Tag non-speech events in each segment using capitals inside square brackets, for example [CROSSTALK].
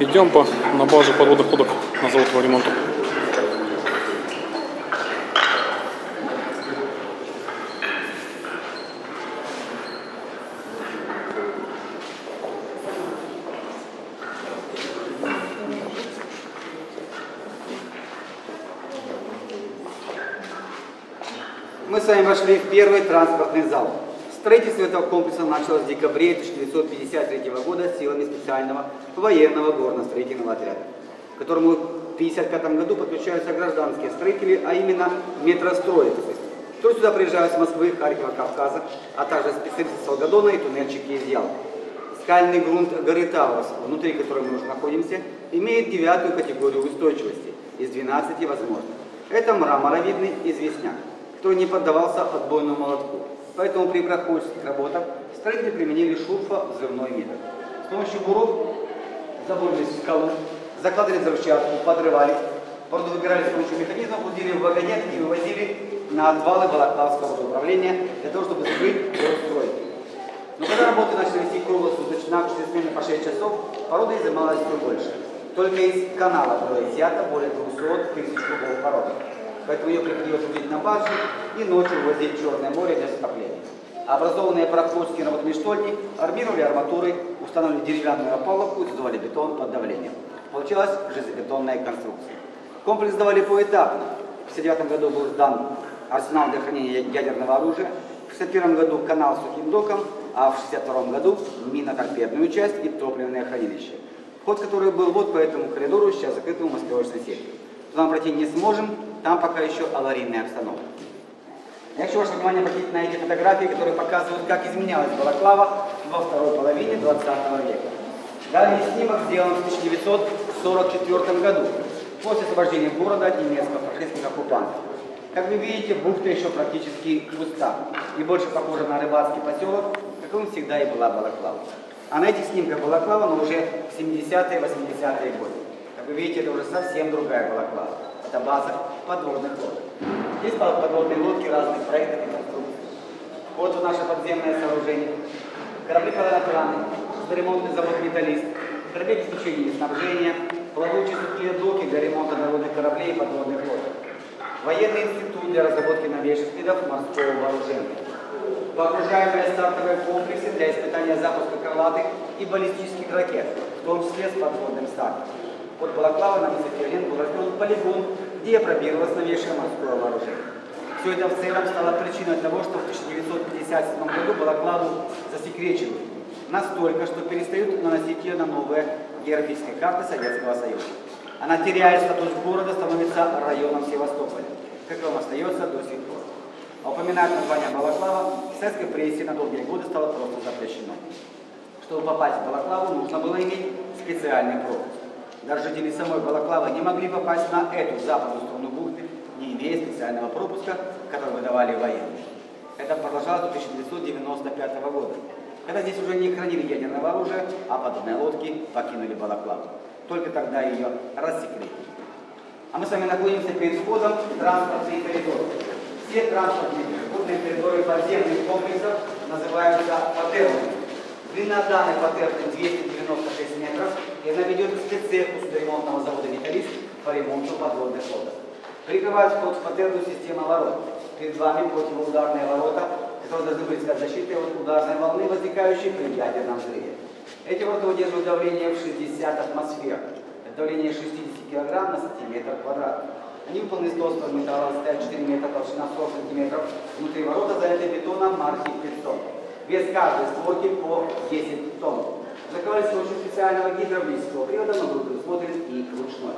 Идем по, на базу подводных лодок на завод по ремонту. Мы с вами вошли в первый транспортный зал. Строительство этого комплекса началось в декабре 1953 года силами специального военного горно-строительного отряда, к которому в 1955 году подключаются гражданские строители, а именно метростроицы. Кто сюда приезжают с Москвы, Харькова, Кавказа, а также специалисты с и туннельщики из Ялты. Скальный грунт горы Таурус, внутри которой мы уже находимся, имеет девятую категорию устойчивости из 12 возможных. Это мраморовидный известняк который не поддавался отбойному молотку. Поэтому при проходских работах строители применили шурфо-взрывной метод. С помощью буров забурили скалу, закладывали взрывчатку, подрывали, породу выбирали с помощью механизма, будили в вагонетки и вывозили на отвалы Балаклавского управления для того, чтобы закрыть стройки. Но когда работы начали вести круглосуточно, в 6 смены по 6 часов, порода изымалась все больше. Только из канала было изъято более 200 тысяч кубов породы поэтому ее приходилось увидеть на барже и ночью возить в Черное море для скопления. Образованные прокурские работами штольни армировали арматурой, устанавливали деревянную опалубку и сдували бетон под давлением. Получилась железобетонная конструкция. Комплекс сдавали поэтапно. В 1959 году был сдан арсенал для хранения ядерного оружия, в 1961 году канал с сухим доком, а в 1962 году миноторпедную часть и топливное хранилище. Вход, который был вот по этому коридору, сейчас закрытому маскировочной сеткой. Туда мы пройти не сможем, там пока еще аварийная обстановка. Я хочу ваше внимание обратить на эти фотографии, которые показывают, как изменялась Балаклава во второй половине 20 века. Дальний снимок сделан в 1944 году, после освобождения города от немецко-фашистских оккупантов. Как вы видите, бухта еще практически пуста и больше похожа на рыбацкий поселок, каким всегда и была Балаклава. А на этих снимках Балаклава, но уже в 70-е, 80-е годы. Как вы видите, это уже совсем другая Балаклава. Это база подводных лодок. Здесь подводные лодки разных проектов и конструкций. Вот наше подземное сооружение. Корабли колонокраны, ремонтный завод «Металлист», корабли обеспечения и снабжения, плавучие сухие доки для ремонта народных кораблей и подводных лодок. Военный институт для разработки новейших видов морского вооружения. Погружаемые стартовые комплексы для испытания запуска крылатых и баллистических ракет, в том числе с подводным стартом. Под Балаклавой на Фиолен был развернут полигон, где опробировалось новейшее морское вооружение. Все это в целом стало причиной того, что в 1957 году Балаклаву засекречивают настолько, что перестают наносить ее на новые географические карты Советского Союза. Она теряет статус города, становится районом Севастополя, каковым остается до сих пор. А упоминать название Балаклава в советской прессе на долгие годы стало просто запрещено. Чтобы попасть в Балаклаву, нужно было иметь специальный пропуск. Даже жители самой Балаклавы не могли попасть на эту западную сторону бухты, не имея специального пропуска, который выдавали военные. Это продолжалось до 1995 года, когда здесь уже не хранили ядерное оружие, а подобные лодки покинули Балаклаву. Только тогда ее рассекретили. А мы с вами находимся перед входом в транспортный коридор. Все транспортные водные коридоры подземных комплексов называются патернами. Длина данной патерны 296 метров, и она ведет к спеццеху судоремонтного завода «Металлист» по ремонту подводных лодок. Прикрывает вход в патерну система ворот. Перед вами противоударные ворота, которые должны быть защитой от ударной волны, возникающей при ядерном взрыве. Эти ворота удерживают давление в 60 атмосфер. Давление 60 кг на сантиметр квадратный. Они выполнены из толстого металла, состоят 4 метра, толщина 40 сантиметров. Внутри ворота залиты бетоном марки 500. Вес каждой створки по 10 тонн. С помощью специального гидравлического привода, но был предусмотрен и ручной.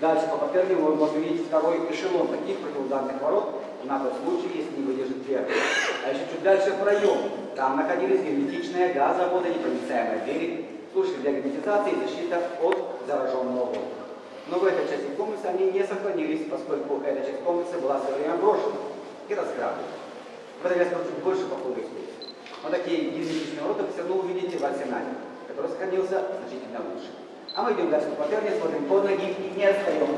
Дальше по патерне мы можем видеть второй эшелон таких противоударных ворот, на тот случай, если не выдержит первый. А еще чуть дальше проем. Там находились герметичные газоводонепроницаемые двери, служили для герметизации и защиты от зараженного воздуха. Но в этой части комплекса они не сохранились, поскольку эта часть комплекса была в свое время брошена и разграблена. В скажу чуть больше по ходу. Вот такие герметичные ворота вы все равно увидите в арсенале, который сохранился значительно лучше. А мы идем дальше по патерне, смотрим под ноги и не отстаем.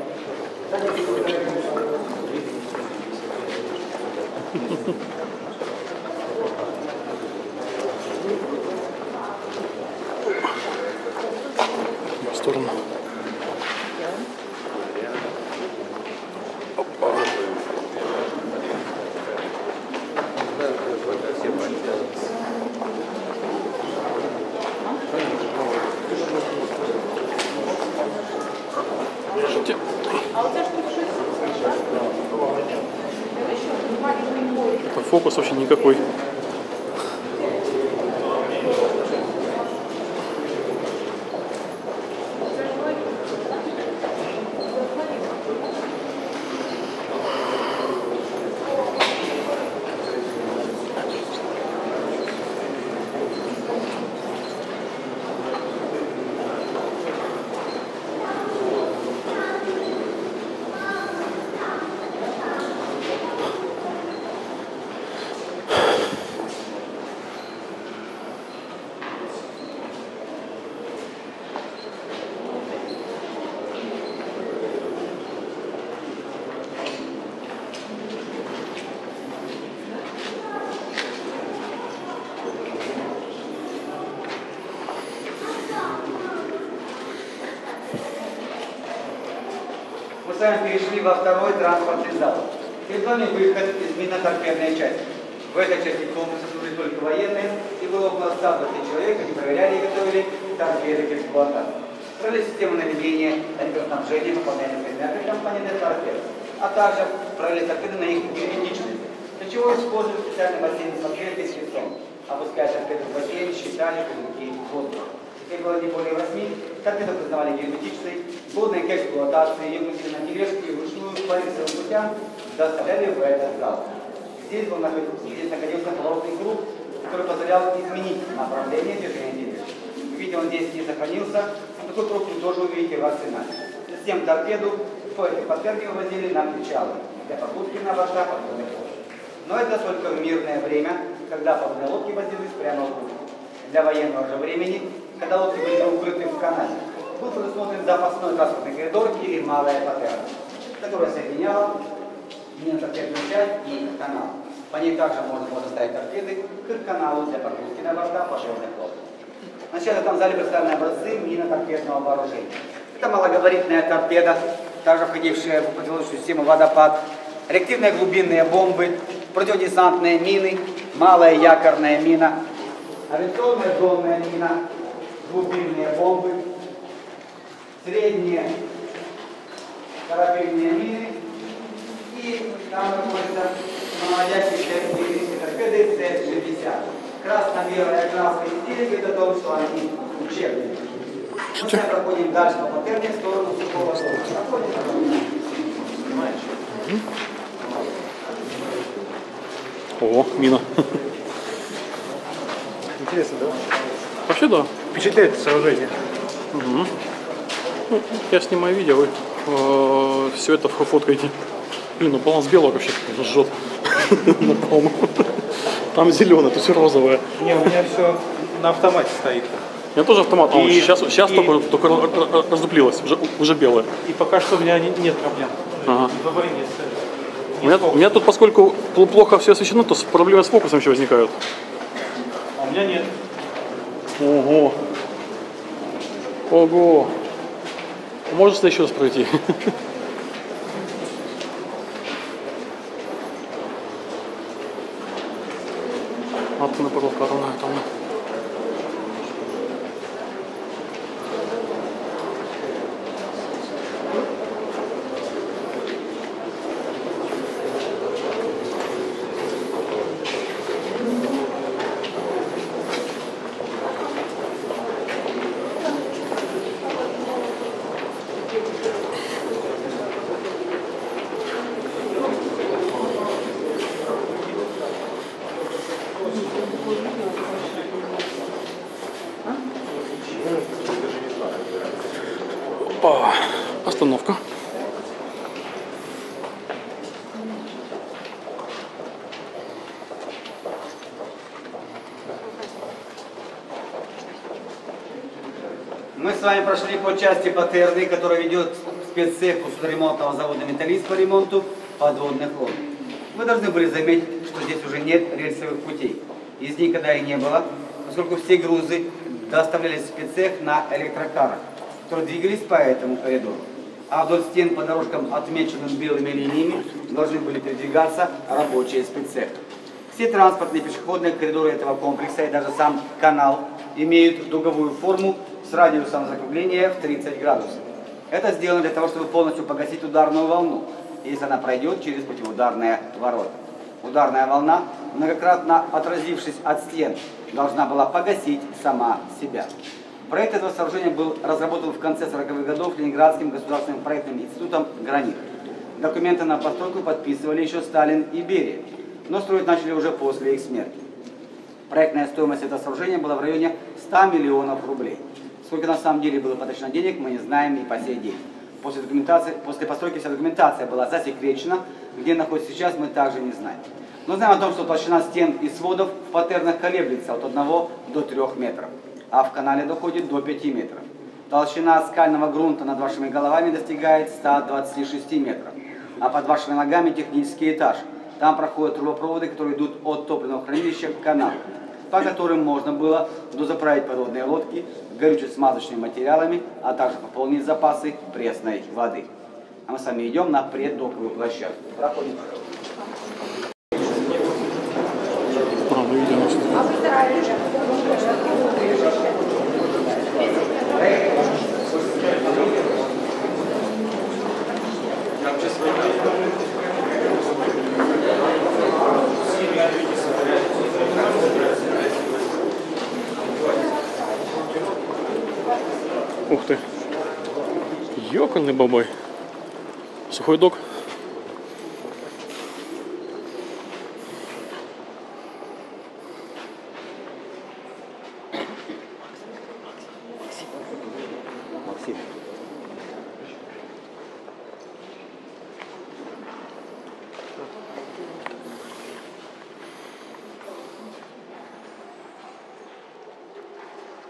сторону. Вообще никакой. Мы с вами перешли во второй транспортный зал. Перед вами выход из миноторпедной части. В этой части комплекса служат только военные, и было около 120 человек, они проверяли и готовили торпеды к эксплуатации. Строили систему наведения, электроснабжения, выполняли предметы компоненты торпед, а также проверили торпеды на их герметичность, для чего используют специальный бассейн с открытым свистом, опуская торпеды в бассейн, считали круги воздуха. Их было не более восьми, торпеды признавали герметичной, годной к эксплуатации, ее грузили на тележку и вручную по рельсовым путям доставляли в этот зал. Здесь, был наход- здесь находился поворотный круг, который позволял изменить направление движения тележки. Видите, он здесь не сохранился, но такой круг вы тоже увидите в арсенале. Затем торпеду по этой подперке вывозили на причалы для попутки на борта подводных лодок. Но это только в мирное время, когда подводные лодки возились прямо в воздух. Для военного же времени, когда лодки были укрыты в канале, был предусмотрен запасной транспортный коридор или малая патера, которая соединяла миноторпедную часть и канал. По ней также можно было доставить торпеды к каналу для погрузки на борта подводных лодок. Вначале этом зале представлены образцы миноторпедного вооружения. Это малогабаритная торпеда, также входившая в противолодочную систему водопад, реактивные глубинные бомбы, противодесантные мины, малая якорная мина, авиационная донная мина, глубинные бомбы, средние корабельные мины и там находятся самонаводящиеся артиллерийские торпеды Т-60. Красно-белая краска изделия говорит о том, что они учебные. Мы сейчас проходим дальше по паттерне в сторону сухого дома. Проходим. О, мина. Интересно, да? Вообще да. Впечатляет это сооружение. Мгм. Ну, я снимаю видео, вы э, все это фоткаете. Блин, ну баланс белого вообще жжет [LAUGHS] на полном. Там зеленое, тут все розовое. Не, у меня все на автомате стоит. У меня тоже автомат, а И- сейчас, сейчас и- только, только ра- ра- разduплилось, уже, уже белое. И пока что у меня не- нет проблем. Ага. Сцене. У меня, у меня тут, поскольку пл- плохо все освещено, то проблемы с фокусом еще возникают. А у меня нет. Ого. Ого. Можешь еще раз пройти? Атомная паровка, атомная, атомная. Опа. Остановка. Мы с вами прошли по части патерны, которая ведет спеццех судоремонтного завода «Металлист» по ремонту подводных лодок. Вы должны были заметить, что здесь уже нет рельсовых путей. Из никогда и не было, поскольку все грузы доставлялись в спеццех на электрокарах. которые двигались по этому коридору. А вдоль стен по дорожкам, отмеченным белыми линиями, должны были передвигаться рабочие спеццехи. Все транспортные пешеходные коридоры этого комплекса и даже сам канал имеют дуговую форму с радиусом закругления в 30 градусов. Это сделано для того, чтобы полностью погасить ударную волну, если она пройдет через противоударные ворота. Ударная волна, многократно отразившись от стен, должна была погасить сама себя. Проект этого сооружения был разработан в конце 40-х годов Ленинградским государственным проектным институтом «Гранит». Документы на постройку подписывали еще Сталин и Берия, но строить начали уже после их смерти. Проектная стоимость этого сооружения была в районе 100 миллионов рублей. Сколько на самом деле было потрачено денег, мы не знаем и по сей день. После, документации, после постройки вся документация была засекречена, где находится сейчас, мы также не знаем. Но знаем о том, что толщина стен и сводов в паттернах колеблется от 1 до 3 метров, а в канале доходит до 5 метров. Толщина скального грунта над вашими головами достигает 126 метров, а под вашими ногами технический этаж. Там проходят трубопроводы, которые идут от топливного хранилища к каналу, по которым можно было дозаправить подводные лодки горюче-смазочными материалами, а также пополнить запасы пресной воды. А мы с вами идем на преддоковую площадку. Проходим. Правда, видимо, что Ух ты. Ёкарный бабой. Сухой док.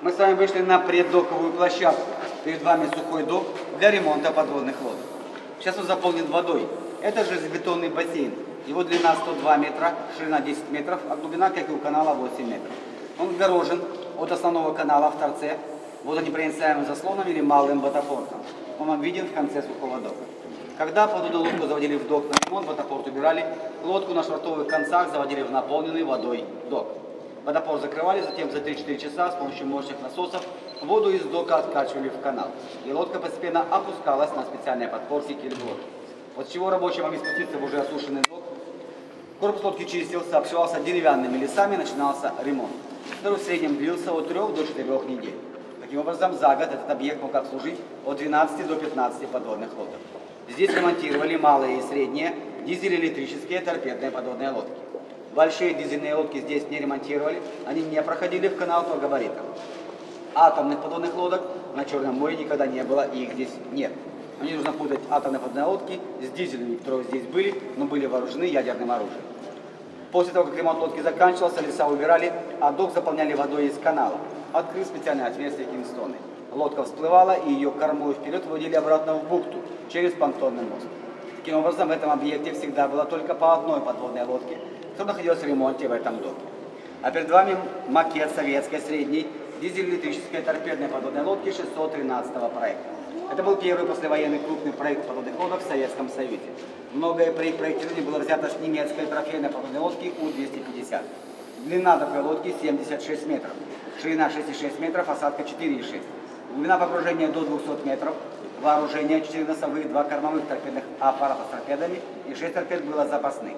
Мы с вами вышли на преддоковую площадку. Перед вами сухой док для ремонта подводных лодок. Сейчас он заполнен водой. Это железобетонный бассейн. Его длина 102 метра, ширина 10 метров, а глубина, как и у канала, 8 метров. Он огорожен от основного канала в торце водонепроницаемым заслоном или малым ботафортом. Он виден в конце сухого дока. Когда подводную лодку заводили в док на ремонт, ботафорт убирали, лодку на швартовых концах заводили в наполненный водой док. Водопор закрывали, затем за 3-4 часа с помощью мощных насосов воду из дока откачивали в канал. И лодка постепенно опускалась на специальные подпорки блоки. После чего рабочие могли спуститься в уже осушенный док. Корпус лодки чистился, обшивался деревянными лесами, начинался ремонт, который в среднем длился от 3 до 4 недель. Таким образом, за год этот объект мог обслужить от 12 до 15 подводных лодок. Здесь ремонтировали малые и средние дизель-электрические торпедные подводные лодки. Большие дизельные лодки здесь не ремонтировали, они не проходили в канал по габаритам. Атомных подводных лодок на Черном море никогда не было, и их здесь нет. Но нужно путать атомные подводные лодки с дизельными, которые здесь были, но были вооружены ядерным оружием. После того, как ремонт лодки заканчивался, леса убирали, а док заполняли водой из канала, открыв специальное отверстие Кингстоны. Лодка всплывала, и ее кормой вперед выводили обратно в бухту через понтонный мост. Таким образом, в этом объекте всегда было только по одной подводной лодке, которая находилась в ремонте в этом доке. А перед вами макет советской средней дизель-электрической торпедной подводной лодки 613 проекта. Это был первый послевоенный крупный проект подводных лодок в Советском Союзе. Многое при проектировании было взято с немецкой трофейной подводной лодки У-250. Длина такой лодки 76 метров, ширина 6,6 метров, осадка 4,6. Глубина погружения до 200 метров, вооружение 4 носовых, 2 кормовых торпедных аппарата с торпедами и 6 торпед было запасных.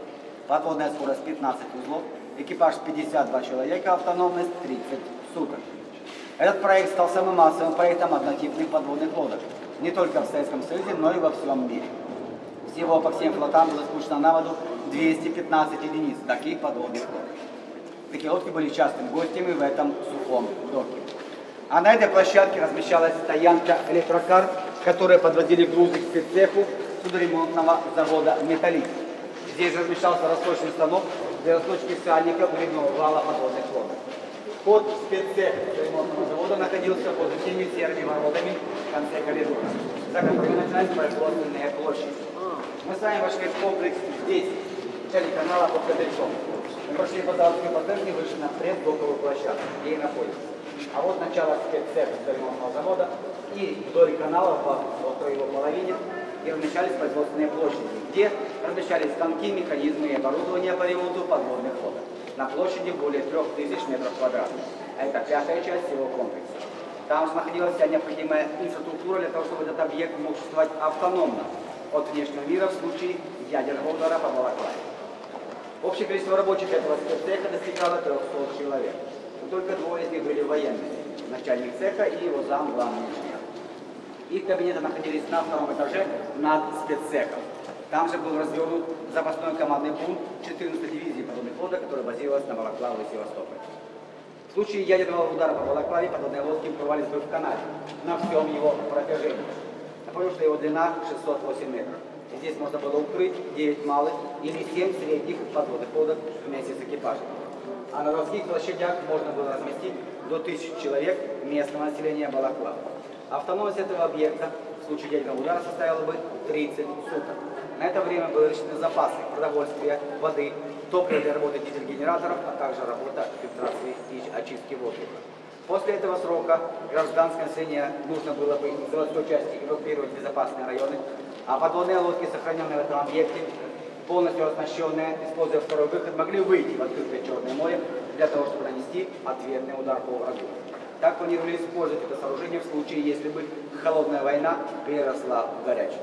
Подводная скорость 15 узлов, экипаж 52 человека, автономность 30 суток. Этот проект стал самым массовым проектом однотипных подводных лодок, не только в Советском Союзе, но и во всем мире. Всего по всем флотам было спущено на воду 215 единиц таких подводных лодок. Такие лодки были частым гостями в этом сухом доке. А на этой площадке размещалась стоянка электрокар, которые подводили грузы к спеццеху судоремонтного завода «Металлист». Здесь размещался рассрочный станок для рассрочки сальника угребного вала подводных лодок. В спеццех ремонтного завода находился под теми серыми воротами в конце коридора, за которыми начинались производственные площади. Мы с вами вошли в комплекс здесь, в начале канала под козырьком. Мы прошли по заводской паттерне, вышли на предблоковую площадку, где и находится. А вот начало спеццеха ремонтного завода и вдоль канала по, по его половине и размещались производственные площади, где размещались станки, механизмы и оборудование по ремонту подводных лодок на площади более 3000 метров квадратных. Это пятая часть всего комплекса. Там находилась вся необходимая инфраструктура для того, чтобы этот объект мог существовать автономно от внешнего мира в случае ядерного удара по Балаклаве. Общее количество рабочих этого спеццеха достигало 300 человек. Но только двое из них были военные. Начальник цеха и его зам главный инженер. Их кабинеты находились на втором этаже над спеццехом. Там же был развернут запасной командный пункт 14 дивизии подводных лодок, которая базировалась на Балаклаву и Севастополе. В случае ядерного удара по Балаклаве подводные лодки порвались бы в канале на всем его протяжении. Напомню, что его длина 608 метров. И здесь можно было укрыть 9 малых или 7 средних подводных лодок вместе с экипажем. А на городских площадях можно было разместить до 1000 человек местного населения Балаклава. Автономность этого объекта в случае ядерного удара составила бы 30 суток. На это время были рассчитаны запасы продовольствия, воды, топлива для работы дизель-генераторов, а также работа фильтрации и очистки воздуха. После этого срока гражданское население нужно было бы из заводской части эвакуировать в безопасные районы, а подводные лодки, сохраненные в этом объекте, полностью оснащенные, используя второй выход, могли выйти в открытое Черное море для того, чтобы нанести ответный удар по врагу. Так планировали использовать это сооружение в случае, если бы холодная война переросла в горячую.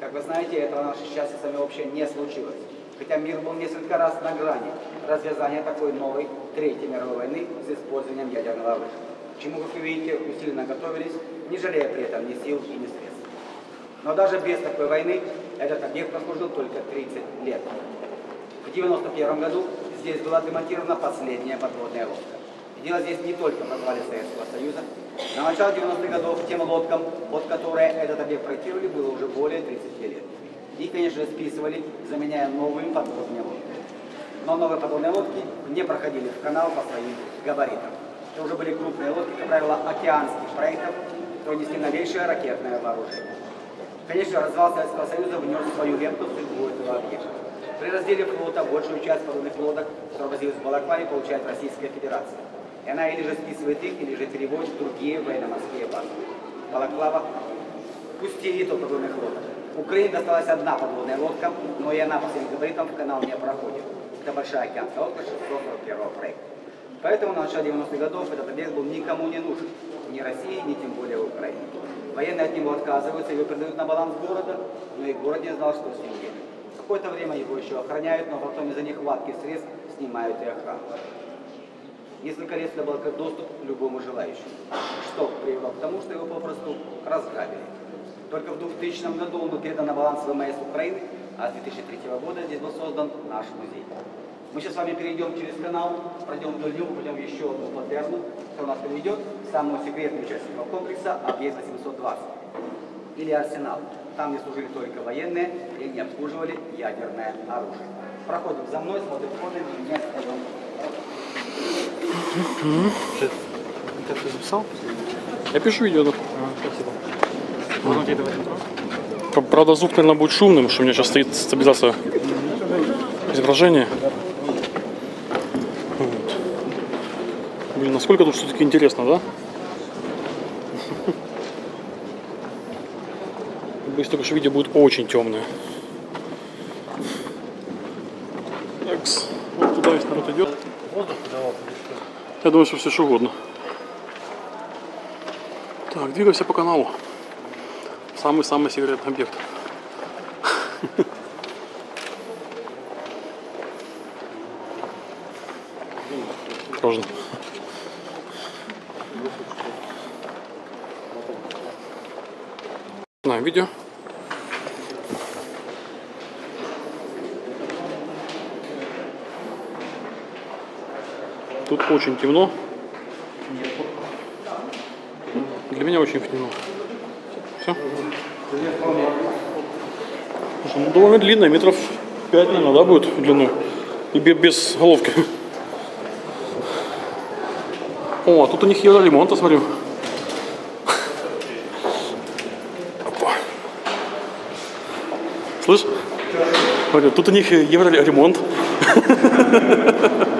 Как вы знаете, этого наше счастье с вами вообще не случилось. Хотя мир был несколько раз на грани развязания такой новой Третьей мировой войны с использованием ядерного оружия. К чему, как вы видите, усиленно готовились, не жалея при этом ни сил и ни средств. Но даже без такой войны этот объект прослужил только 30 лет. В 1991 году здесь была демонтирована последняя подводная лодка. И дело здесь не только в развале Советского Союза. На начало 90-х годов тем лодкам, под которые этот объект проектировали, было уже более 30 лет. И, конечно списывали, заменяя новыми подводными лодками. Но новые подводные лодки не проходили в канал по своим габаритам. Это уже были крупные лодки, как правило, океанских проектов, которые несли новейшее ракетное вооружение. Конечно, развал Советского Союза внес свою лепту в судьбу этого объекта. При разделе флота большую часть подводных лодок, которые в Балаклаве, получает Российская Федерация. И она или же списывает их, или же переводит в другие военно-морские базы. Балаклава пустеет от подводных лодок. Украине досталась одна подводная лодка, но и она по своим габаритам в канал не проходит. Это большая океанская лодка 641 проекта. Поэтому на начале 90-х годов этот объект был никому не нужен. Ни России, ни тем более Украине. Военные от него отказываются, его передают на баланс города, но и город не знал, что с ним делать. Какое-то время его еще охраняют, но потом из-за нехватки средств снимают и охрану. Несколько лет это был доступ к любому желающему, что привело к тому, что его попросту разграбили. Только в 2000 году он был передан на баланс ВМС Украины, а с 2003 года здесь был создан наш музей. Мы сейчас с вами перейдем через канал, пройдем вдоль него, пойдем еще одну платформу, которая нас приведет к самому секретному части этого комплекса, объект 820, или арсенал. Там, где служили только военные и не обслуживали ядерное оружие. Проходим за мной, смотрим входы, не отстаем. Ты записал? Я пишу видео. да. спасибо. Потом тебе давай. П- Правда, звук, наверное, будет шумным, что у меня сейчас стоит стабилизация изображения. Вот. Блин, насколько тут все-таки интересно, да? [LAUGHS] Боюсь только, что видео будет очень темное. Такс. Вот туда весь народ идет. Я думаю, что все что угодно. Так, двигаемся по каналу. Самый-самый секретный объект. Осторожно. На видео. Тут очень темно. Для меня очень темно. Все. Ну, довольно длинная, метров 5, наверное, да, будет длину. И бе- без головки. О, а тут у них евролимон, я смотрю. Слышь? Тут у них евроремонт. [LAUGHS]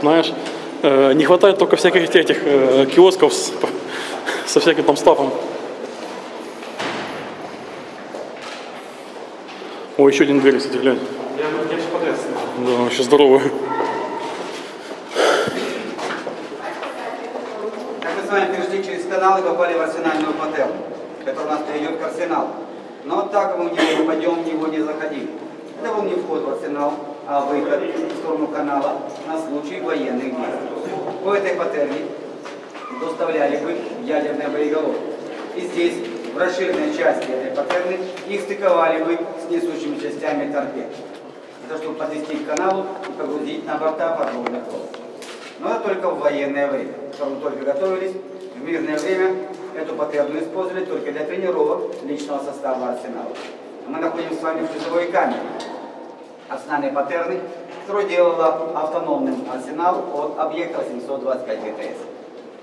Знаешь, Не хватает только всяких этих э, киосков с- со всяким там стафом. О, еще один дверь, кстати, глянь. Я, я же подряд снимал. Да, вообще здоровая. Так мы с вами перешли через канал и попали в арсенальную паттерн, который нас приведет к арсеналу. Но так как мы в него пойдем, в него не заходили. Это был не вход в арсенал, а выход в сторону канала на случай военных действий. По этой паттерне доставляли бы ядерные боеголовки. И здесь, в расширенной части этой паттерны, их стыковали бы с несущими частями торпед. Это чтобы подвести к каналу и погрузить на борта подводных лодок. Но это только в военное время. К этому только готовились. В мирное время эту паттерну использовали только для тренировок личного состава арсенала. Мы находимся с вами в шлюзовой камере. Арсенальной паттерны, которую делала автономным арсенал от объекта 825 ГТС.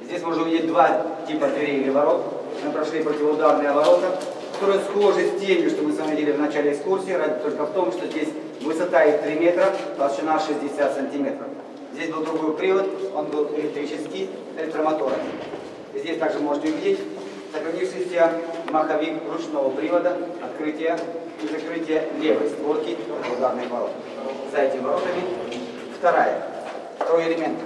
Здесь можно увидеть два типа дверей или ворот. Мы прошли противоударные ворота, которые схожи с теми, что мы с вами видели в начале экскурсии, ради только в том, что здесь высота их 3 метра, толщина 60 сантиметров. Здесь был другой привод, он был электрический, электромоторный. И здесь также можете увидеть сохранившийся маховик ручного привода, открытие и закрытие левой створки ударных ворот. За этими воротами вторая, второй элемент.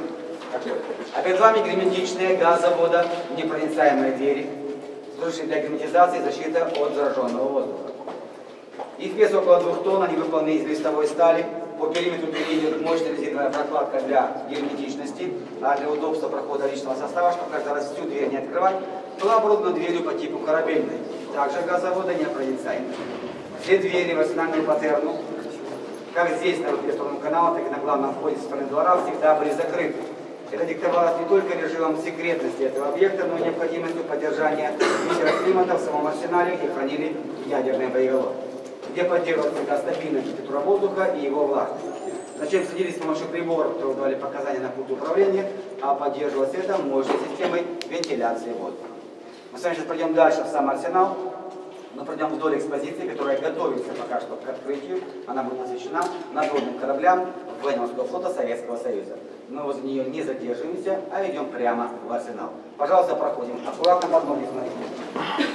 Такой. А перед вами герметичные газовода, непроницаемые двери, служащие для герметизации и защиты от зараженного воздуха. Их вес около двух тонн, они выполнены из листовой стали. По периметру идет мощная резиновая прокладка для герметичности, а для удобства прохода личного состава, чтобы каждый раз всю дверь не открывать, была оборудована дверью по типу корабельной. Также газовода непроницаемая. Все двери в арсенальную паттерну, как здесь на руке канала, так и на главном входе со стороны двора, всегда были закрыты. Это диктовалось не только режимом секретности этого объекта, но и необходимостью поддержания микроклимата в самом арсенале, где хранили ядерные боеголовки где поддерживалась только стабильная температура воздуха и его влажность. Зачем следили с помощью приборов, которые давали показания на пульт управления, а поддерживалось это мощной системой вентиляции воздуха. Мы с вами сейчас пройдем дальше в сам арсенал. Мы пройдем вдоль экспозиции, которая готовится пока что к открытию. Она будет посвящена надводным кораблям военно-морского флота Советского Союза. Мы возле нее не задерживаемся, а идем прямо в арсенал. Пожалуйста, проходим. Аккуратно под ноги смотрите.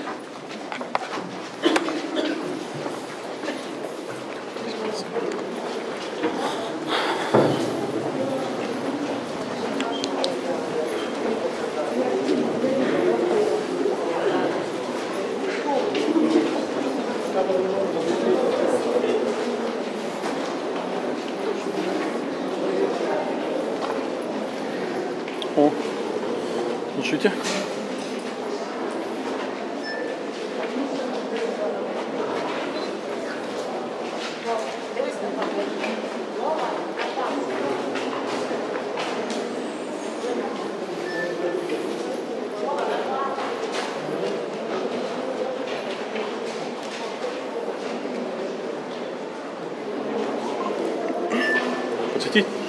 Подсвети.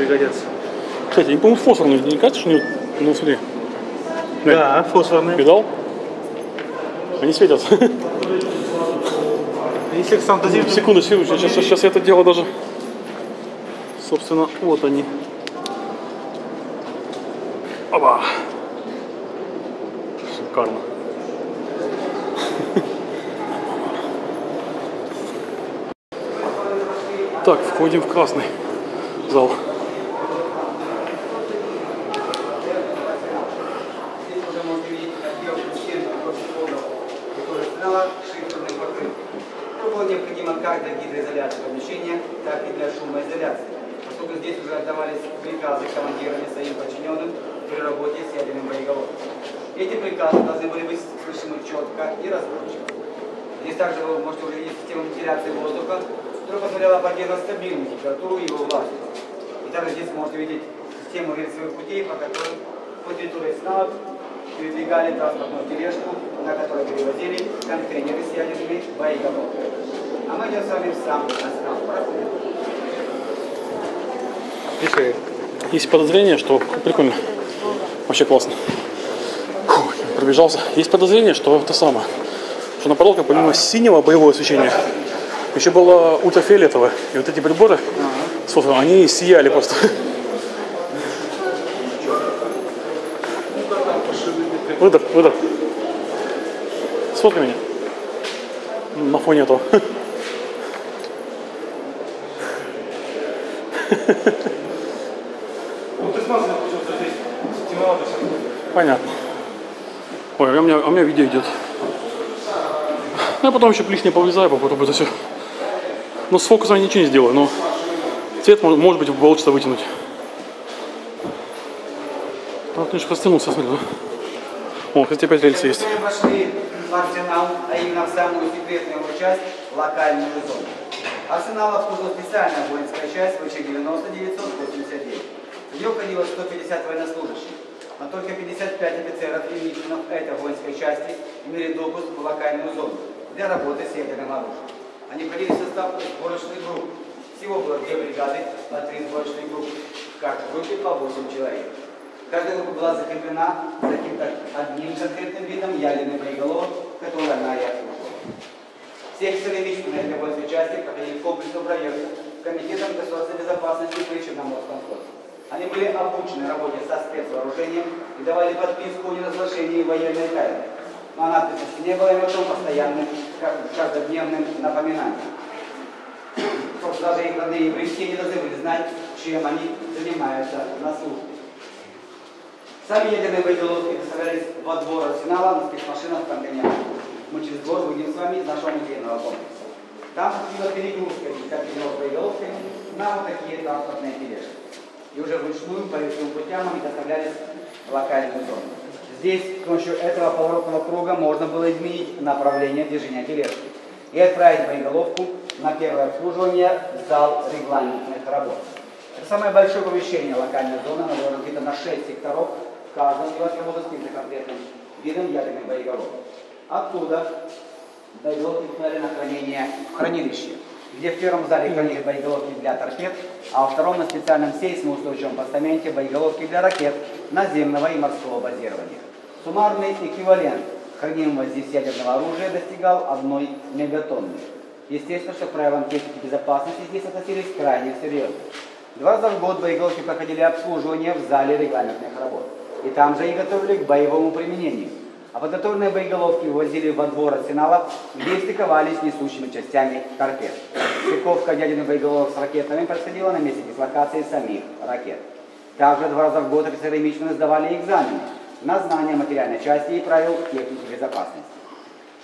Пригодятся. Кстати, они, по-моему, фосфорные. Не кажется, что они... Ну, смотри. Да, фосфорные. Видал? Они светят. Если их сам дозируешь, Секунду, секунду. Сейчас, сейчас, сейчас я это дело даже... Собственно, вот они. Оба. Шикарно. [LAUGHS] Так, входим в красный зал. Здесь уже можно видеть отдел арсенала шиферной покрытия. Это было необходимо как для гидроизоляции помещения, так и для шумоизоляции, поскольку здесь уже отдавались приказы командирами своим подчиненным при работе с ядерным боеголовком. Эти приказы должны были быть слышимы четко и разборчиво. Здесь также вы можете увидеть систему вентиляции воздуха, которая позволяла поддерживать стабильную температуру и его влажность. И также здесь можете видеть систему рельсовых путей, по которым по территории СНАП передвигали транспортную тележку, на которой перевозили контейнеры с ядерными боеголовками. А вами в сам. Пиши. Есть подозрение, что прикольно. Вообще классно. Фу, пробежался. Есть подозрение, что это самое. Что на поролках помимо синего боевого освещения еще было ультрафиолетовое. И вот эти приборы с фото, они сияли просто. Выдох, выдох. Сфоткай меня. На фоне этого. Ну ты смазанный почему-то здесь. Темновато все. Понятно. Ой, а у меня, а у меня видео идет. Ну, Я потом еще плесни повлезаю, попробую это все. Но с фокусом я ничего не сделаю, но цвет может, быть получится вытянуть. А, конечно, растянулся, смотри. да. О, кстати, опять рельсы есть. Мы вошли в арсенал, а именно в самую секретную его часть, локальную зону. Арсенал обслуживала специальная воинская часть ВЧ-90-989. В нее входило 150 военнослужащих, но только 55 офицеров и мичманов этой воинской части имели допуск в локальную зону для работы с ядерным оружием. Они входили в состав сборочных групп. Всего было две бригады по три сборочные группы. В каждой группе по 8 человек. Каждая группа была закреплена за каким-то одним конкретным видом ядерных боеголовок, которые она и обслуживала. Все офицеры лично этой воинской части проходили комплексную проверку Комитетом государственной безопасности при Черноморском флоте. Они были обучены работе со спецвооружением и давали подписку о неразглашении военной тайны. Но надписи не было им о том постоянным, каждодневным напоминанием. Просто даже их родные близкие не должны были знать, чем они занимаются на службе. Сами ядерные боеголовки доставлялись во двор арсенала на спецмашинах в контейнерах. Мы через двор выйдем с вами из нашего музейного комплекса. Там происходила перегрузка с боеголовками на вот такие транспортные тележки. И уже вручную по речным путям они доставлялись в локальную зону. Здесь с помощью этого поворотного круга можно было изменить направление движения тележки и отправить боеголовку на первое обслуживание в зал регламентных работ. Это самое большое помещение локальной зоны, оно было разбито на 6 секторов, в каждом делать работу с каким-то конкретным видом ядерных боеголовок. Оттуда боеголовки отправили на хранение в хранилище, где в первом зале хранили боеголовки для торпед, а во втором на специальном сейсмоустойчивом постаменте боеголовки для ракет наземного и морского базирования. Суммарный эквивалент хранимого здесь ядерного оружия достигал одной мегатонны. Естественно, что к правилам техники безопасности здесь относились крайне серьезно. Два раза в год боеголовки проходили обслуживание в зале регламентных работ. И там же и готовили к боевому применению. А подготовленные боеголовки вывозили во двор арсенала, где стыковались с несущими частями торпед. Стыковка ядерных боеголовок с ракетами происходила на месте дислокации самих ракет. Также два раза в год офицеры и мичманы сдавали экзамены на знание материальной части и правил техники безопасности.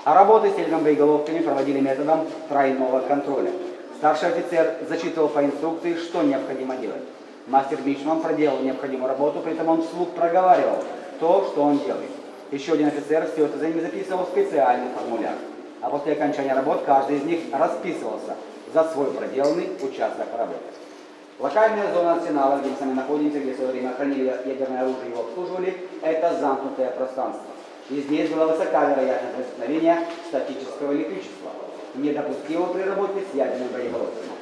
А работы с ядерными боеголовками проводили методом тройного контроля. Старший офицер зачитывал по инструкции, что необходимо делать. Мастер Мичман проделал необходимую работу, при этом он вслух проговаривал то, что он делает. Еще один офицер все это за ними записывал в специальный формуляр. А после окончания работ каждый из них расписывался за свой проделанный участок работы. Локальная зона арсенала, где мы сами находимся, где в свое время хранили ядерное оружие и его обслуживали, это замкнутое пространство. И здесь была высока вероятность возникновения статического электричества, недопустимого при работе с ядерными боеголовками.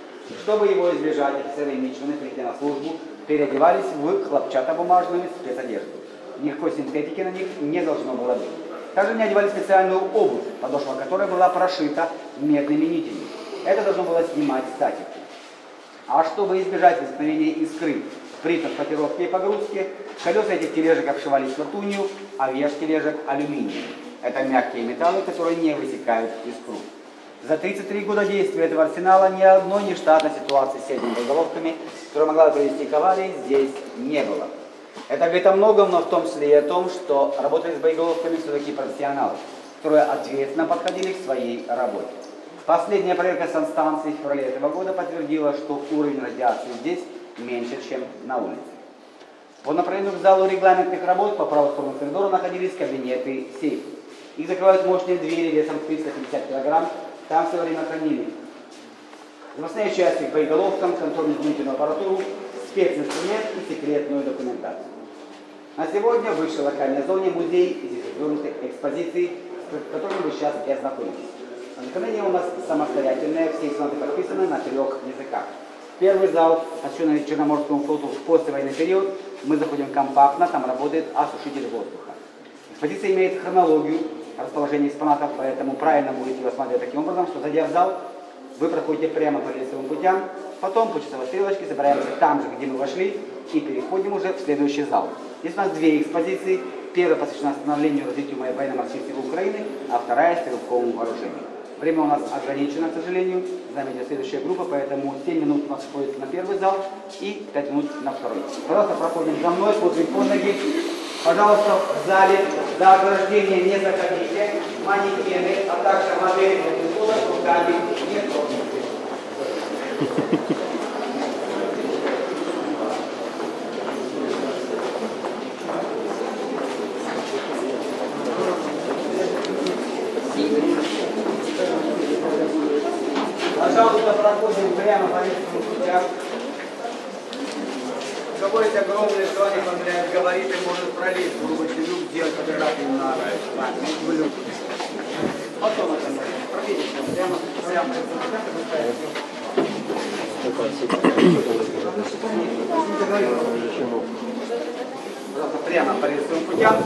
Чтобы его избежать, офицеры мичманы, придя на службу, переодевались в хлопчатобумажную спецодежду. Никакой синтетики на них не должно было быть. Также они одевали специальную обувь, подошва которой была прошита медными нитями. Это должно было снимать статику. А чтобы избежать возникновения искры при транспортировке и погрузке, колеса этих тележек обшивались латунью, а верх тележек алюминием. Это мягкие металлы, которые не высекают искру. За 33 года действия этого арсенала ни одной нештатной ситуации с этими боеголовками, которая могла бы привести к аварии, здесь не было. Это говорит о многом, но в том числе и о том, что работали с боеголовками все-таки профессионалы. которые ответственно подходили к своей работе. Последняя проверка санстанции в феврале этого года подтвердила, что уровень радиации здесь меньше, чем на улице. По направлению к залу регламентных работ по правую сторону коридора находились кабинеты сейф. Их закрывают мощные двери весом 350 кг. Там все время хранили запасные части к боеголовкам, контрольно-измерительную аппаратуру, специнструмент и секретную документацию. На сегодня в высшей локальной зоне музей здесь развернуты экспозиции, с которыми вы сейчас и ознакомитесь. Ознакомление у нас самостоятельное, все экспонаты подписаны на трех языках. Первый зал, посвященный Черноморскому флоту в послевоенный период, мы заходим компактно, там работает осушитель воздуха. Экспозиция имеет хронологию расположения экспонатов, поэтому правильно будете его смотреть таким образом, что зайдя в зал, вы проходите прямо по рельсовым путям, потом по часовой стрелочке собираемся там же, где мы вошли, и переходим уже в следующий зал. Здесь у нас две экспозиции. Первая посвящена становлению и развитию военно-морских сил Украины, а вторая стрелковому вооружению. Время у нас ограничено, к сожалению. За нами следующая группа, поэтому 7 минут у нас уходит на первый зал и 5 минут на второй. Пожалуйста, проходим за мной, смотрим под ноги. Пожалуйста, в зале за ограждение не заходите. Манекены, а также модели футбола руками не трогайте. Thank [LAUGHS] you. Пожалуйста, прямо по лестничным путям.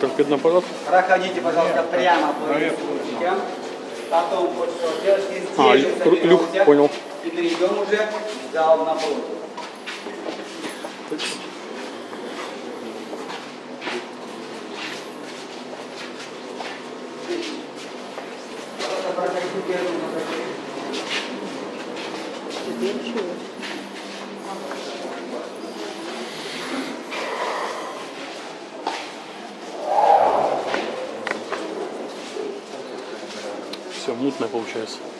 Торпедный аппарат. Проходите, пожалуйста, прямо по путям. Потом вот что девушки А, здесь же лю- люк, понял. И перейдем уже в зал напротив. churches.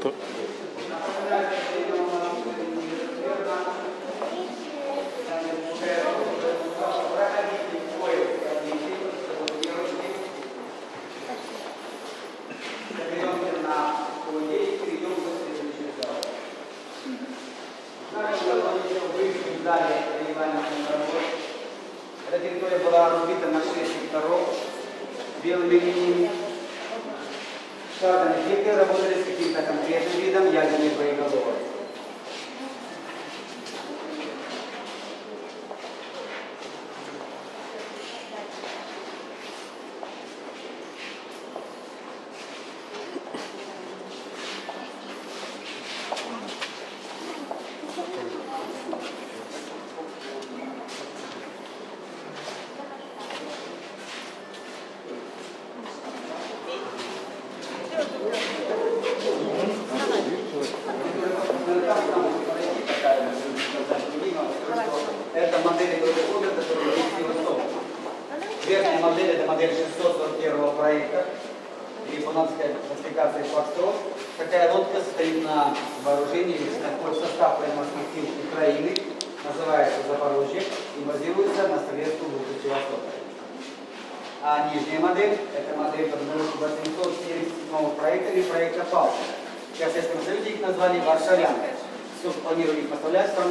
to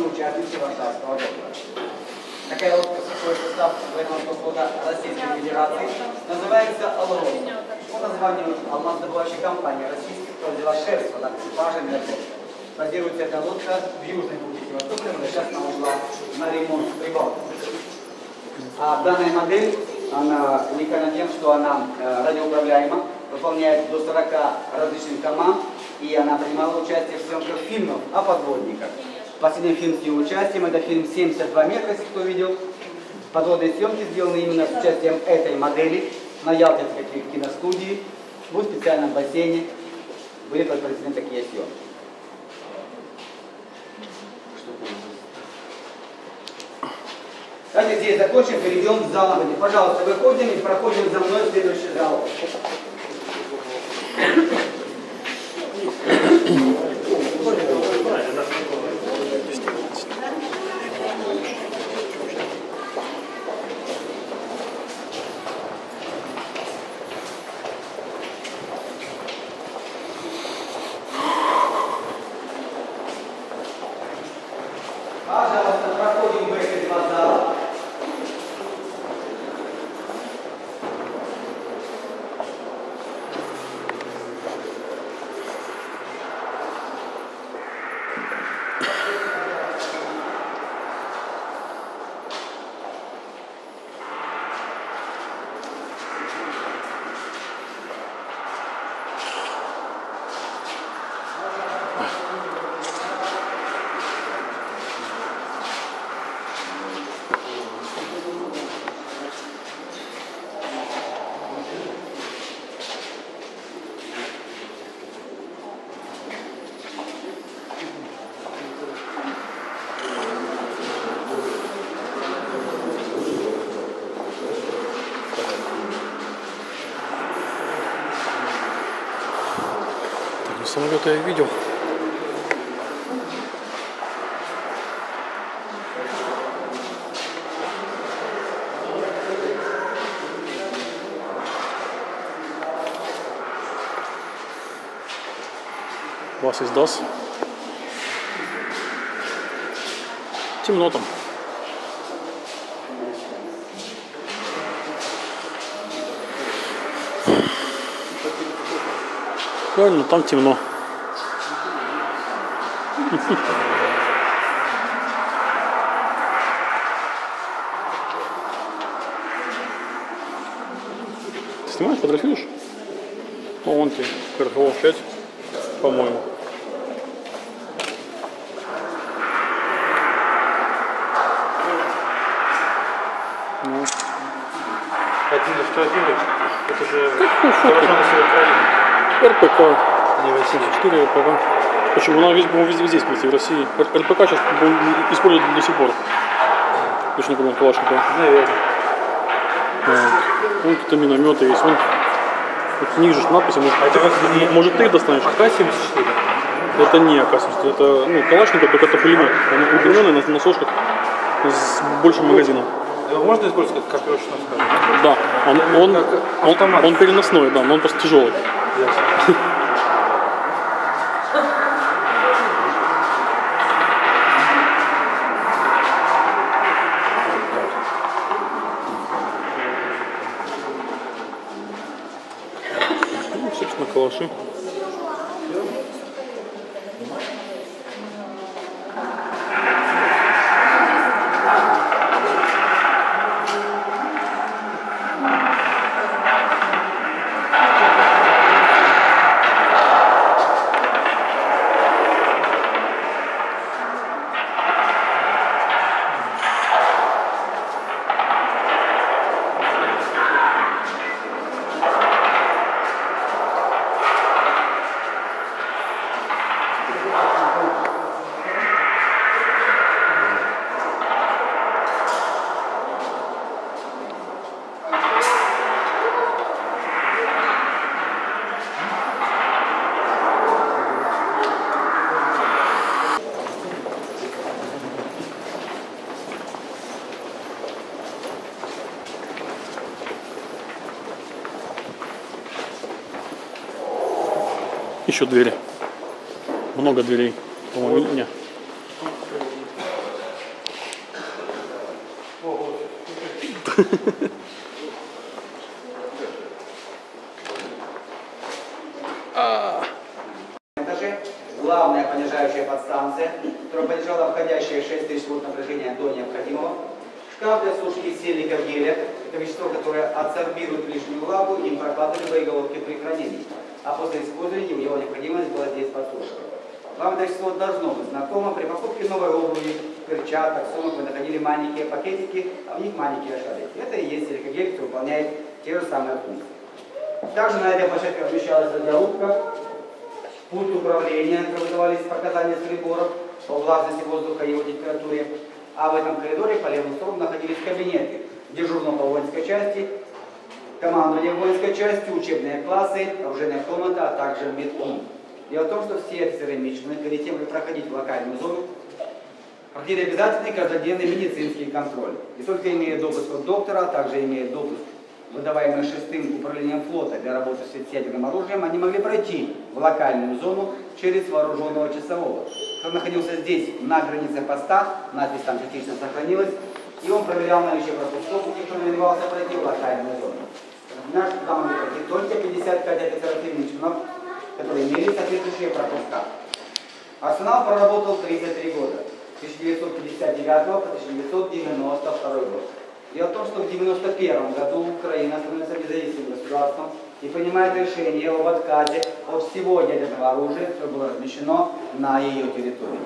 участницы Варшавского договора. Такая лодка входит в состав военного флота Российской Федерации. Называется «Аллон». По названию алмаздобывающей компании российских произвела шерсть под экипажем флота. Базируется эта лодка в южной бухте Севастополя, но сейчас она ушла на ремонт в. А данная модель, она уникальна тем, что она э, радиоуправляема, выполняет до 40 различных команд, и она принимала участие в съемках фильмов о подводниках. Последний фильм с ее участием, это фильм «72 метра», если кто видел. Подводные съемки сделаны именно с участием этой модели на Ялтинской киностудии, в специальном бассейне. Были произведены такие съемки. Давайте здесь закончим, перейдем в зал. Пожалуйста, выходим и проходим за мной в следующий зал. Пожалуйста, проходим в эти два зала. Так, ну самолета я видел. Вас издаст. Темно там. Правильно, там темно. Ты снимаешь, фотографируешь? О, вон ты, КРХО 5, по-моему. Ну, Один что один, это же Какой фото? гражданство Украины. РПК. Не в России. 4 РПК. Почему? Она везде, везде, используется, в России. РПК сейчас используют до сих пор. Точно как Калашникова. Наверное. Вот. Вон какие-то минометы есть. Вон вот ниже надписи. Может, А это вот не- может ты достанешь? АК-74? Это не АК-74. Это ну, Калашников, только это пулемет. Он удлиненный на, на сошках с большим магазином. Его можно использовать как копировочную скажем? Да, он, он, он, автомат. он переносной, да, но он просто тяжелый. Ясно. Еще двери. Много дверей. По-моему, не. этаже главная понижающая подстанция, которая понижала входящее 6 тысяч вольт напряжения до необходимого. Шкаф для сушки сельников геля. Это вещество, которое адсорбирует лишнюю влагу и прокладывает боеголовки при хранении. А после использования его необходимость была здесь подсушивать. Вам это вещество должно быть знакомо. При покупке новой обуви, перчаток, сумок вы находили маленькие пакетики, а в них маленькие шарики. Это и есть силикогель, который выполняет те же самые функции. Также на этой площадке размещалась радиорубка, пульт управления, где выдавались показания приборов по влажности воздуха и его температуре. А в этом коридоре по левую сторону находились кабинеты дежурного по воинской части, командование воинской части, учебные классы, оружейная комната, а также медпункт. Дело в том, что все офицеры мечены перед тем, как проходить в локальную зону, проходили обязательный каждодневный медицинский контроль. И только имея допуск от доктора, а также имея допуск, выдаваемый шестым управлением флота для работы с ядерным оружием, они могли пройти в локальную зону через вооруженного часового. Он находился здесь, на границе поста, надпись там частично сохранилась, и он проверял наличие пропусков, никто не намеревался пройти в локальную зону. Наш могли пройти только 55 офицеров и мичманов, которые имели соответствующие пропуска. Арсенал проработал 33 года, с 1959 по 1992 год. Дело в том, что в 1991 году Украина становится независимым государством и принимает решение об отказе от всего ядерного оружия, которое было размещено на ее территории.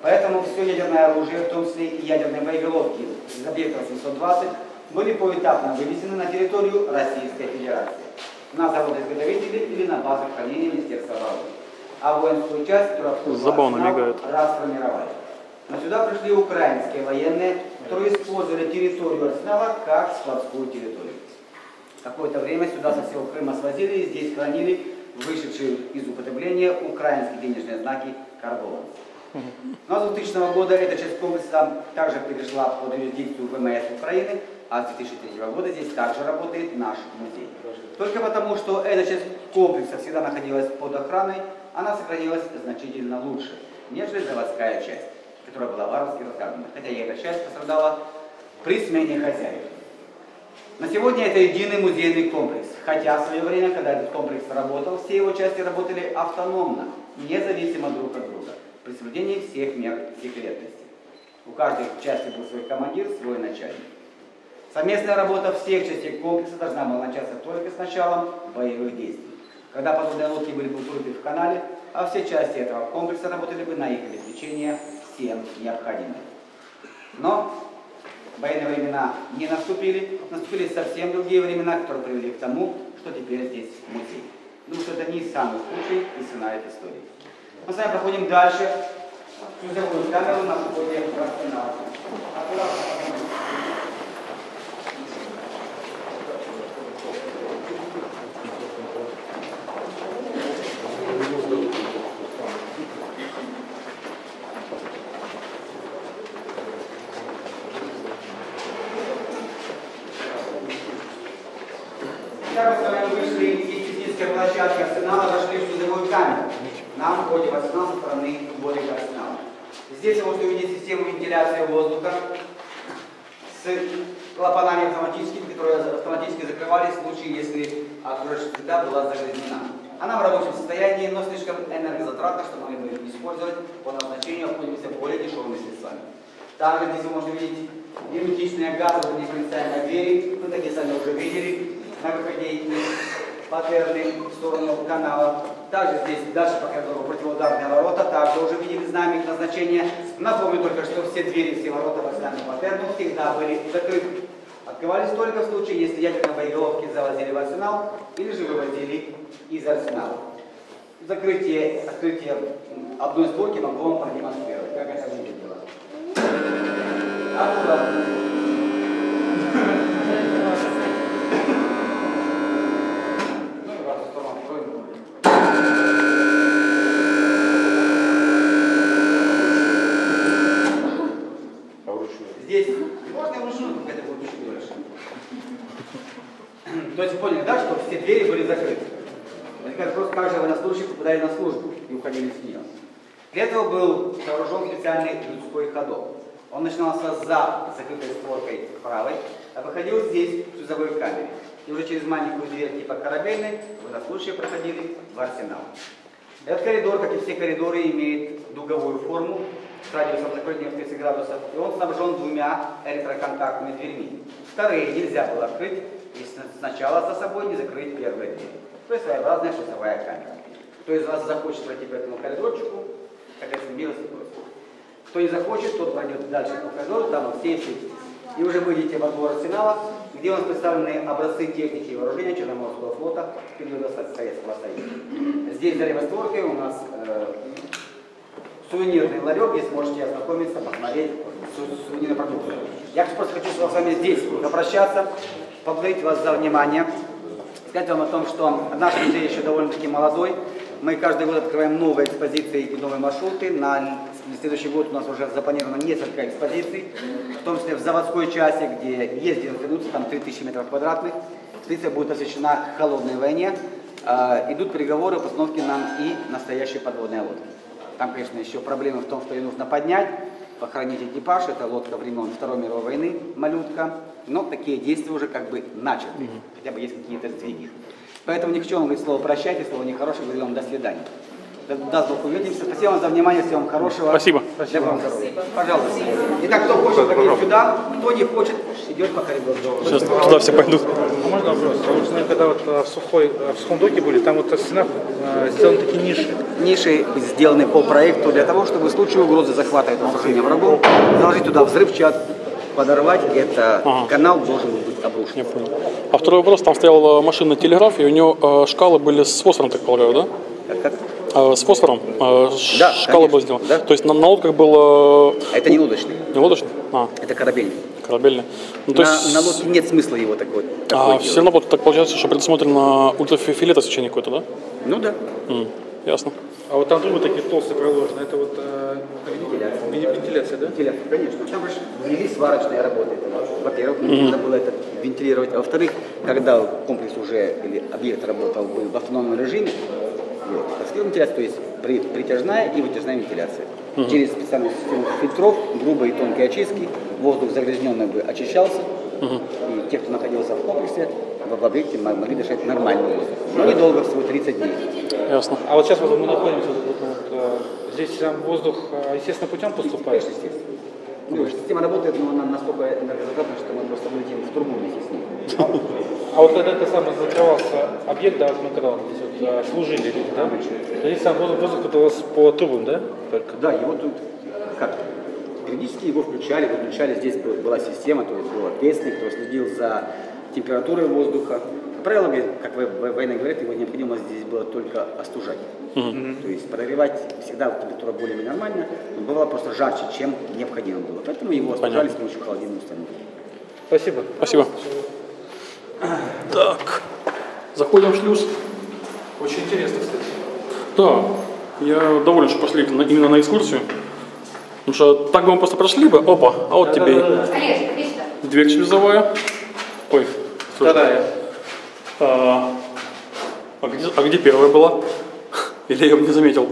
Поэтому все ядерное оружие, в том числе и ядерные боеголовки из объекта 820, были поэтапно вывезены на территорию Российской Федерации. На заводы-изготовители или на базу хранения Министерства обороны. А воинскую часть, обслуживала Забавно мигает. расформировали. Но сюда пришли украинские военные, которые использовали территорию арсенала как складскую территорию. Какое-то время сюда со всего Крыма свозили и здесь хранили вышедшие из употребления украинские денежные знаки Карбова. Но с 2000 года эта часть комплекса также перешла под юрисдикцию ВМС Украины, а с 2003 года здесь также работает наш музей. Только потому, что эта часть комплекса всегда находилась под охраной, она сохранилась значительно лучше, нежели заводская часть, которая была варварски разграблена. Хотя и эта часть пострадала при смене хозяев. На сегодня это единый музейный комплекс, хотя в свое время, когда этот комплекс работал, все его части работали автономно, независимо друг от друга, при соблюдении всех мер секретности. У каждой части был свой командир, свой начальник. Совместная работа всех частей комплекса должна была начаться только с началом боевых действий, когда подводные лодки были бы укрыты в канале, а все части этого комплекса работали бы на их обеспечение всем необходимым. Но военные времена не наступили, наступили совсем другие времена, которые привели к тому, что теперь здесь музей. Думаю, что это не самый худший из сценариев истории. Мы с вами проходим дальше. Ключевую камеру на входе в арсенал. Аккуратно. Когда мы с вами вышли из технической площадки арсенала, зашли в судовую камеру. На входе в арсенал со стороны дворика арсенала. Здесь вы можете увидеть систему вентиляции воздуха с клапанами автоматическими, которые автоматически закрывались в случае, если окружающая среда была загрязнена. Она в рабочем состоянии, но слишком энергозатратна, чтобы мы могли использовать по назначению, пользуемся более дешевыми средствами. Можете видеть герметичные газовые дифференциальные двери. Вы такие сами уже видели на выходе из паттерны в сторону канала. Также здесь дальше по коридору противоударные ворота. Также уже видели знамя их назначения. Напомню только, что все двери, все ворота в арсенальном паттерну всегда были закрыты. Открывались только в случае, если ядерные боеголовки завозили в арсенал или же вывозили из арсенала. Закрытие, открытие одной створки могу вам продемонстрировать, как это выглядело. [CLEARS THROAT] То есть поняли, да, что все двери были закрыты. Возникает вопрос, как же военнослужащие на службу и уходили с нее. Для этого был сооружен специальный людской ходок. Он начинался за закрытой створкой правой, а выходил здесь, в шлюзовой камере. И уже через маленькую дверь типа корабельной военнослужащие проходили в арсенал. Этот коридор, как и все коридоры, имеет дуговую форму с радиусом закрытия в 30 градусов, и он снабжен двумя электроконтактными дверьми. Вторые нельзя было открыть, если сначала за собой не закрыть первые двери. То есть своеобразная шлюзовая камера. Кто из вас захочет пройти по этому коридорчику, как говорится, милости просит. Кто не захочет, тот пойдет дальше по коридору, там все встретитесь. И уже выйдете во двор арсенала, где у нас представлены образцы техники и вооружения Черноморского флота периода Советского Союза. Здесь за левой створкой у нас э, сувенирный ларек, если можете ознакомиться, посмотреть су- сувенирную продукцию. Я просто хочу с вами здесь попрощаться, поблагодарить вас за внимание, сказать вам о том, что наш музей еще довольно-таки молодой. Мы каждый год открываем новые экспозиции и новые маршруты. На следующий год у нас уже запланировано несколько экспозиций, в том числе в заводской части, где есть где находиться, там 3000 метров квадратных. Экспозиция будет посвящена холодной войне. Э, идут переговоры о постановке нам и настоящей подводной лодки. Там, конечно, еще проблемы в том, что ее нужно поднять, похоронить экипаж. Это лодка времен Второй мировой войны, малютка. Но такие действия уже как бы начаты. Хотя бы есть какие-то сдвиги. Поэтому не хочу вам говорить слово «прощайте», слово «нехорошее», говорю вам «до свидания». Да- Даст Бог увидимся. Спасибо вам за внимание, всего вам хорошего. Спасибо. Дай вам здоровья. Пожалуйста. Итак, кто хочет, проходить сюда, кто не хочет, идет по коридору. Сейчас туда все пойдут. А можно вопрос? А вот мы когда вот э, в, сухой, э, в сухом доке были, там вот э, сделаны такие ниши. Ниши сделаны по проекту для того, чтобы в случае угрозы захвата и разрушения врагов заложить туда взрывчатку, подорвать, это Ага. канал должен быть обрушен. Я понял. А второй вопрос, там стояла машина телеграф, и у нее э, шкалы были с фосфором, так полагаю, да? Как- как? С фосфором э, Да, шкала конечно, была сделана. да. То есть на, на лодках было Это не лодочный, не лодочный, а это корабельный. корабельный. Ну, то на, есть, на лодке нет смысла его такой, а, все равно вот так получается, что предусмотрено ультрафиолетовое свечение какое-то, да? Ну да. М, ясно. А вот там трубы такие толстые проложены. Это вот э, Вентиляция. вен- вентиляция, да? Вентиляция, конечно. Там же ввели сварочные работы. Во-первых, нужно было это вентилировать. А во-вторых, когда комплекс уже или объект работал был в автономном режиме, вот, происходила вентиляция, то есть при- притяжная и вытяжная вентиляция. Через специальную систему фильтров, грубой и тонкой очистки, воздух загрязненный бы очищался, и те, кто находился в комплексе, в, объекте мо- могли дышать нормальным воздухом. Но недолго, всего 30 дней. Ясно. А вот сейчас вот мы находимся, вот, вот, э, здесь там воздух э, естественным путем поступает. Конечно, естественно. Ну, система работает, но она настолько энергозатратна, что мы просто вылетим в трубу вместе с ней. [LAUGHS] А вот когда это самый закрывался объект, да, вот мы когда здесь вот э, служили люди, да, то здесь сам воздух, воздух подавался по трубам, да, только? Да, его тут как? Периодически его включали, выключали. Здесь был- была система, то есть был ответственный, кто следил за температурой воздуха. Как правило, говорит, как во- во- военные говорят, его необходимо здесь было только остужать. То есть подогревать всегда температура более-менее нормальная, но бывало просто жарче, чем необходимо было. Поэтому его остужали с помощью холодильной установки. Спасибо. Спасибо. Так, заходим в шлюз. Очень интересно, кстати. Да, я доволен, что пошли на- именно на экскурсию. Потому что так бы мы просто прошли бы, опа, а вот тебе и Олежка, иди сюда. дверь шлюзовая. Ой, слушай, Вторая. А, а где, а где первая была? [LAUGHS] Или я ее не заметил?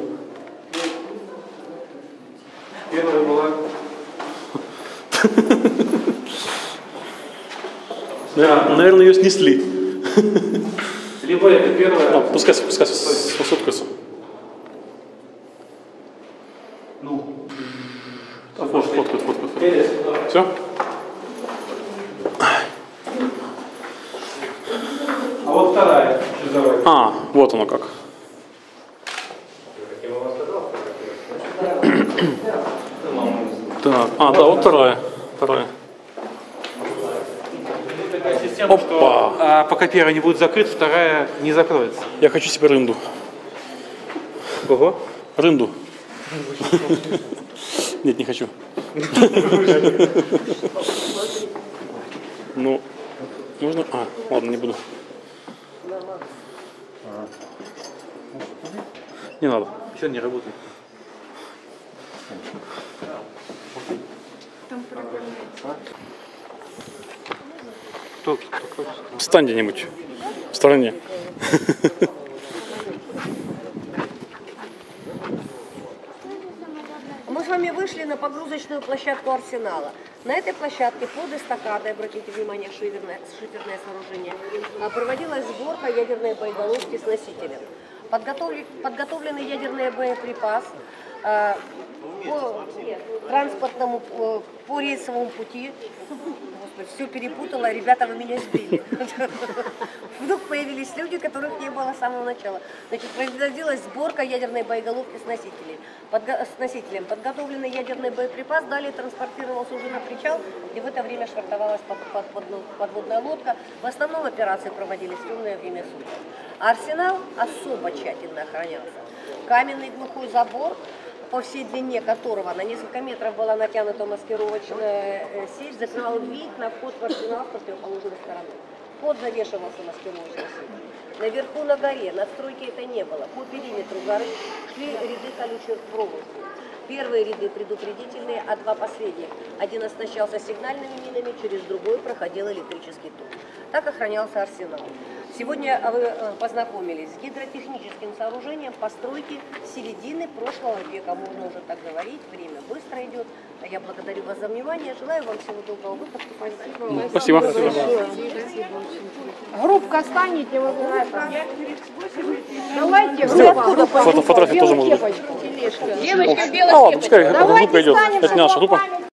Наверное, наверное, ее снесли. Либо это первое, Ну, пускай, пускай сфоткается. ну, Фоткают, фоткают, перец, Все? А вот вторая. А, вот оно как. [CLEARS THROAT] Так, а, да, вот. Вторая. Система, Опа. что а, пока первая не будет закрыта, вторая не закроется. Я хочу себе рынду. Ого. Рынду. [LAUGHS] Нет, не хочу. [LAUGHS] Ну, можно? А, ладно, не буду. Не надо. Еще не работает. Кто? Встань где-нибудь в стороне. Мы с вами вышли на погрузочную площадку Арсенала. На этой площадке под эстакадой, обратите внимание, шиферное, шиферное сооружение, а, проводилась сборка ядерной боеголовки с носителем. Подготовленный ядерный боеприпас а, по транспортному, э, по рейсовому пути. Все перепутала, ребята, вы меня сбили. [LAUGHS] Вдруг появились люди, которых не было с самого начала. Значит, производилась сборка ядерной боеголовки с носителем. Подго- с носителем. Подготовленный ядерный боеприпас далее транспортировался уже на причал, и в это время швартовалась под- под- под- подводная лодка. В основном операции проводились в темное время суток. Арсенал особо тщательно охранялся. Каменный глухой забор, по всей длине которого на несколько метров была натянута маскировочная э, сеть, закрывал вид на вход в арсенал с противоположной стороны. Вход завешивался маскировочной сетью. Наверху на горе, надстройки это не было. По периметру горы шли ряды колючих проволоки. Первые ряды предупредительные, а два последних. Один оснащался сигнальными минами, через другой проходил электрический ток. Так охранялся арсенал. Сегодня вы э, познакомились с гидротехническим сооружением постройки середины прошлого века. Можно уже так говорить, время быстро идет. А Я благодарю вас за внимание, желаю вам всего доброго выхода. Спасибо. Группка станете, вот это. Давайте, группа. Фото, фотографии тоже быть. Девочка. В А ладно, пускай группа идет. Это не наша группа.